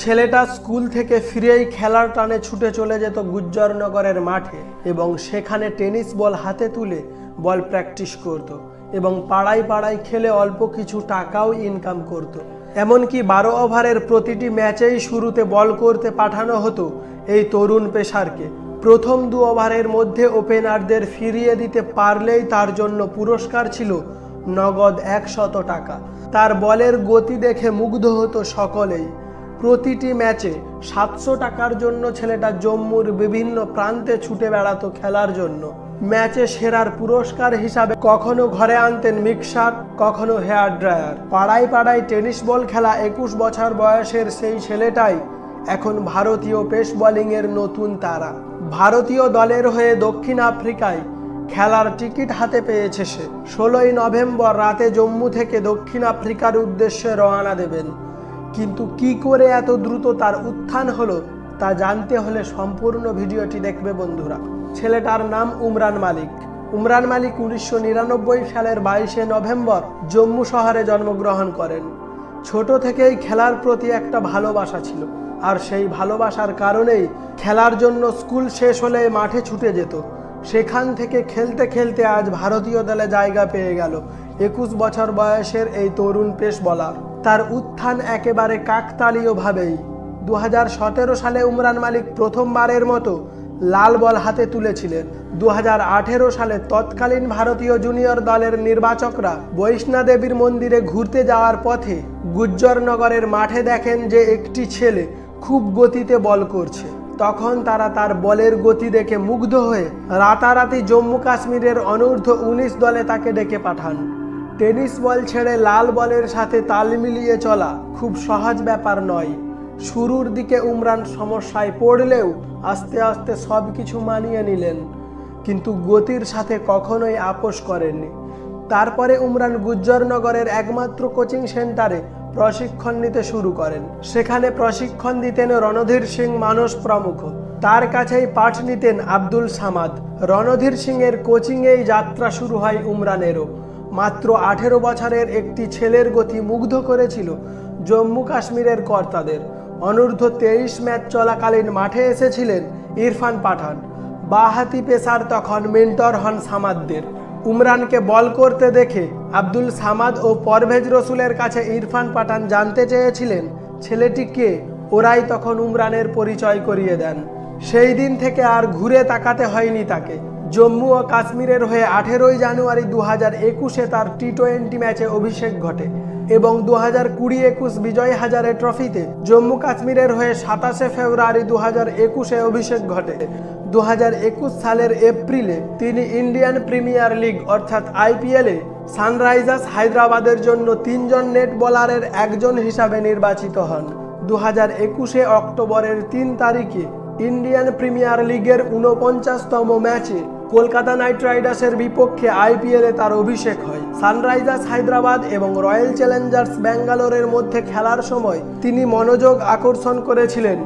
ছেলেটা স্কুল থেকে ফিরেই খেলার টানে ছুটে চলে যেত গুজ্জরনগরের মাঠে এবং সেখানে টেনিস বল হাতে তুলে বল প্র্যাকটিস করত এবং পাড়ায় পাড়ায় খেলে অল্প কিছু টাকাও ইনকাম করত। এমনকি বারো ওভারের প্রতিটি ম্যাচেই শুরুতে বল করতে পাঠানো হতো এই তরুণ পেশারকে। প্রথম দু ওভারের মধ্যে ওপেনারদের ফিরিয়ে দিতে পারলেই তার জন্য পুরস্কার ছিল নগদ একশত টাকা। তার বলের গতি দেখে মুগ্ধ হতো সকলেই। প্রতিটি ম্যাচে সাতশো টাকার জন্য ছেলেটা জম্মুর বিভিন্ন প্রান্তে ছুটে বেড়াতো খেলার জন্য। ম্যাচে সেরার পুরস্কার হিসাবে কখনো ঘরে আনতেন মিক্সার, কখনো হেয়ার ড্রায়ার। পাড়ায় পাড়ায় টেনিস বল খেলা একুশ বছর বয়সের সেই ছেলেটাই এখন ভারতীয় পেস বোলিংয়ের নতুন তারা। ভারতীয় দলের হয়ে দক্ষিণ আফ্রিকায় খেলার টিকিট হাতে পেয়েছে সে। ষোলোই নভেম্বর রাতে জম্মু থেকে দক্ষিণ আফ্রিকার উদ্দেশ্যে রওনা দেবেন। কিন্তু কি করে এত দ্রুত তার উত্থান হলো তা জানতে হলে সম্পূর্ণ ভিডিওটি দেখবে বন্ধুরা। ছেলেটার নাম উমরান মালিক। উমরান মালিক উনিশশো নিরানব্বই সালের বাইশে নভেম্বর জম্মু শহরে জন্মগ্রহণ করেন। ছোট থেকেই খেলার প্রতি একটা ভালোবাসা ছিল। আর সেই ভালোবাসার কারণেই খেলার জন্য স্কুল শেষ হলে মাঠে ছুটে যেত। সেখান থেকে খেলতে খেলতে আজ ভারতীয় দলে জায়গা পেয়ে গেল। একুশ বছর বয়সের এই তরুণ পেশ বলার তার উত্থান একেবারে কাকতালীয়ভাবেই। দু হাজার সতেরো সালে উমরান মালিক প্রথমবারের মতো লাল বল হাতে তুলেছিলেন। দু হাজার আঠেরো সালে তৎকালীন ভারতীয় জুনিয়র দলের নির্বাচকরা বৈষ্ণা দেবীর মন্দিরে ঘুরতে যাওয়ার পথে গুজ্জরনগরের মাঠে দেখেন যে একটি ছেলে খুব গতিতে বল করছে। তখন তারা তার বলের গতি দেখে মুগ্ধ হয়ে রাতারাতি জম্মু কাশ্মীরের অনূর্ধ্ব উনিশ দলে তাকে ডেকে পাঠান। টেনিস বল ছেড়ে লাল বলের সাথে তাল মিলিয়ে চলা খুব সহজ ব্যাপার নয়। শুরুর দিকে উমরান সমস্যায় পড়লেও আস্তে আস্তে সব কিছু মানিয়ে নিলেন, কিন্তু গতির সাথে কখনোই আপোষ করেননি। তারপরে উমরান গুজ্জরনগরের একমাত্র কোচিং সেন্টারে প্রশিক্ষণ নিতে শুরু করেন। সেখানে প্রশিক্ষণ দিতেন রণধীর সিং মানস প্রমুখ। তার কাছেই পাঠ নিতেন আব্দুল সামাদ। রণধীর সিংয়ের কোচিংয়েই যাত্রা শুরু হয় উমরানেরও। মাত্র আঠেরো বছরের একটি ছেলের গতি মুগ্ধ করেছিল জম্মু কাশ্মীরের কর্তাদের। অনূর্ধ্ব তেইশ ম্যাচ চলাকালীন মাঠে এসেছিলেন ইরফান পাঠান। বাহাতি পেসার তখন মেন্টর হন সামাদদের। উমরানকে বল করতে দেখে আব্দুল সামাদ ও পরভেজ রসুলের কাছে ইরফান পাঠান জানতে চেয়েছিলেন, ছেলেটি কে? ওরাই তখন উমরানের পরিচয় করিয়ে দেন। সেই দিন থেকে আর ঘুরে তাকাতে হয়নি তাকে। জম্মু ও কাশ্মীরের হয়ে আঠেরোই জানুয়ারি দু হাজার একুশে তার টি টোয়েন্টি ম্যাচে অভিষেক ঘটে এবং দু হাজার কুড়ি একুশ বিজয় হাজারে ট্রফিতে জম্মু কাশ্মীরের হয়ে সাতাশে ফেব্রুয়ারি দু হাজার একুশে অভিষেক ঘটে। দু হাজার একুশ সালের এপ্রিলে তিনি ইন্ডিয়ান প্রিমিয়ার লিগ অর্থাৎ আইপিএলে সানরাইজার্স হায়দ্রাবাদের জন্য তিনজন নেট বলারের একজন হিসাবে নির্বাচিত হন। দু হাজার একুশে অক্টোবরের তিন তারিখে ইন্ডিয়ান প্রিমিয়ার লিগের উনপঞ্চাশতম ম্যাচে কলকাতা নাইট রাইডার্সের বিপক্ষে আইপিএলে তার অভিষেক হয়। সানরাইজার্স হায়দ্রাবাদ এবং রয়্যাল চ্যালেঞ্জার্স ব্যাঙ্গালোরের মধ্যে খেলার সময় তিনি মনোযোগ আকর্ষণ করেছিলেন।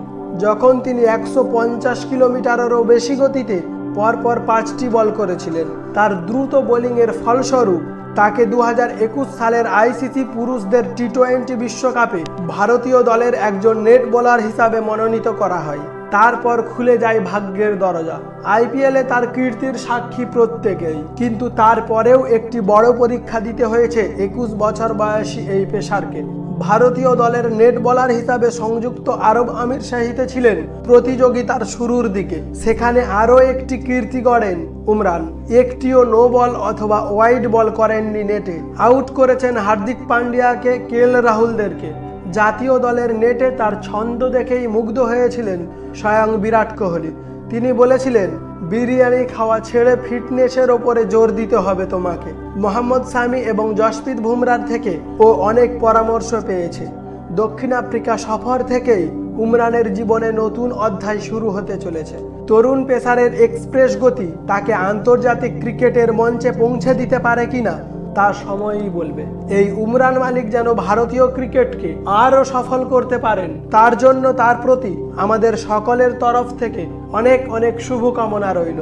যখন তিনি একশো পঞ্চাশ কিলোমিটারেরও বেশি গতিতে পরপর পাঁচটি বল করেছিলেন। তার দ্রুত বোলিংয়ের ফলস্বরূপ তাকে দু হাজার একুশ সালের আইসিসি পুরুষদের টি টোয়েন্টি বিশ্বকাপে ভারতীয় দলের একজন নেট বোলার হিসাবে মনোনীত করা হয়। তারপর খুলে যায় ভাগ্যের দরজা। আইপিএলে তার কীর্তির সাক্ষী প্রত্যেকেই। কিন্তু তারপরেও একটি বড় পরীক্ষা দিতে হয়েছে একুশ বছর বয়সী এই পেশারকে ভারতীয় দলের নেট বলার হিসাবে সংযুক্ত আরব আমির শাহিতে ছিলেন প্রতিযোগিতার শুরুর দিকে। সেখানে আরও একটি কীর্তি গড়েন উমরান। একটিও নো বল অথবা ওয়াইড বল করেননি নেটে। আউট করেছেন হার্দিক পান্ডিয়াকে কেএল রাহুলদেরকে। জাতীয় দলের নেটে তার ছন্দ দেখেই মুগ্ধ হয়েছিলেন স্বয়ং বিরাট কোহলি। তিনি বলেছিলেন, বিরিয়ানি খাওয়া ছেড়ে ফিটনেসের ওপরে জোর দিতে হবে তোমাকে। মোহাম্মদ সামি এবং জসপ্রীত বুমরার থেকে ও অনেক পরামর্শ পেয়েছে। দক্ষিণ আফ্রিকা সফর থেকেই উমরানের জীবনে নতুন অধ্যায় শুরু হতে চলেছে। তরুণ পেসারের এক্সপ্রেস গতি তাকে আন্তর্জাতিক ক্রিকেটের মঞ্চে পৌঁছে দিতে পারে কিনা তা সময়ই বলবে। এই উমরান মালিক যেন ভারতীয় ক্রিকেটকে আরও সফল করতে পারেন, তার জন্য তার প্রতি আমাদের সকলের তরফ থেকে অনেক অনেক শুভকামনা রইল।